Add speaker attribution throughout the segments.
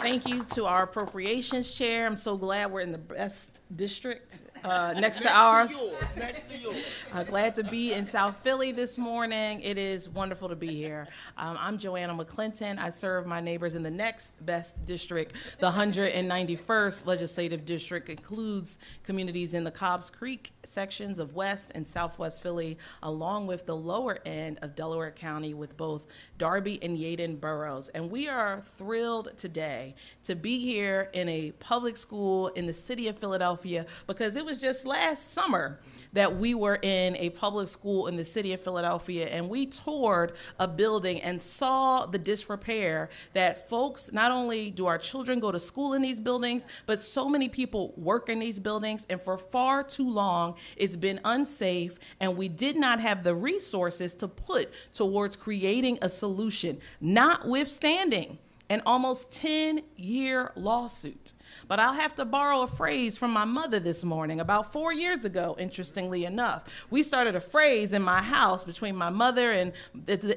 Speaker 1: Thank you to our appropriations chair. I'm so glad we're in the best district uh, next to ours.
Speaker 2: yours, next to yours.
Speaker 1: Uh, glad to be in South Philly this morning. It is wonderful to be here. Um, I'm Joanna McClinton. I serve my neighbors in the next best district. The 191st Legislative District includes communities in the Cobbs Creek sections of West and Southwest Philly, along with the lower end of Delaware County with both Darby and Yeadon boroughs. And we are thrilled today to be here in a public school in the city of Philadelphia because it was just last summer that we were in a public school in the city of Philadelphia and we toured a building and saw the disrepair that folks, not only do our children go to school in these buildings, but so many people work in these buildings. And for far too long, it's been unsafe and we did not have the resources to put towards creating a solution, notwithstanding an almost 10 year lawsuit. But I'll have to borrow a phrase from my mother this morning, about four years ago, interestingly enough. We started a phrase in my house between my mother and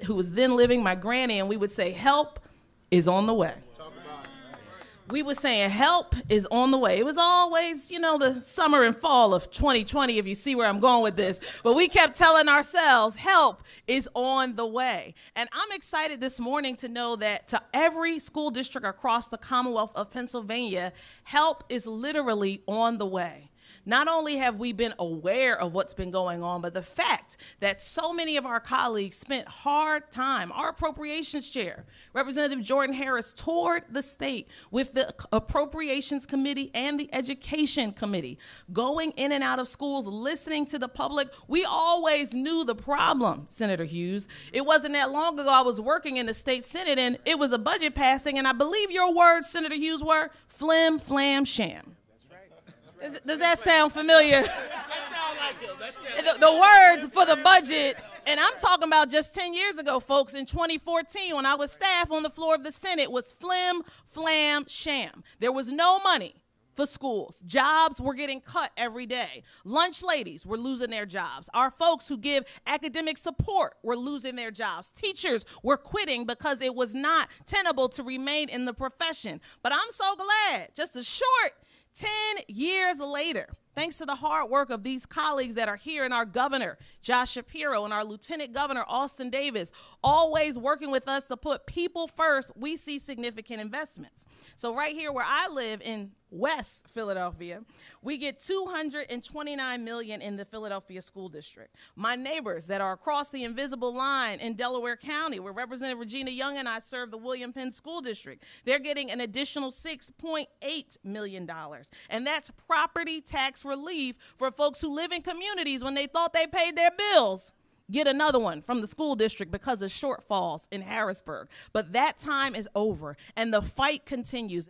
Speaker 1: who was then living, my granny, and we would say, Help is on the way we were saying help is on the way. It was always, you know, the summer and fall of 2020, if you see where I'm going with this. But we kept telling ourselves help is on the way. And I'm excited this morning to know that to every school district across the Commonwealth of Pennsylvania, help is literally on the way. Not only have we been aware of what's been going on, but the fact that so many of our colleagues spent hard time, our appropriations chair, Representative Jordan Harris, toured the state with the Appropriations Committee and the Education Committee, going in and out of schools, listening to the public. We always knew the problem, Senator Hughes. It wasn't that long ago I was working in the state Senate and it was a budget passing, and I believe your words, Senator Hughes, were flim, flam, sham. Does, that sound familiar? the, the words for the budget and I'm talking about just 10 years ago, folks, in 2014, when I was staff on the floor of the Senate, was flim, flam, sham. There was no money for schools. Jobs were getting cut every day. Lunch ladies were losing their jobs. Our folks who give academic support were losing their jobs. Teachers were quitting because it was not tenable to remain in the profession. But I'm so glad, just a short 10 years later, thanks to the hard work of these colleagues that are here and our governor, Josh Shapiro, and our lieutenant governor, Austin Davis, always working with us to put people first, we see significant investments. So, right here where I live in West Philadelphia, we get 229 million in the Philadelphia School District. My neighbors that are across the invisible line in Delaware County, where Representative Regina Young and I serve the William Penn School District, they're getting an additional 6.8 million dollars. And that's property tax relief for folks who live in communities when they thought they paid their bills get another one from the school district because of shortfalls in Harrisburg. But that time is over and the fight continues.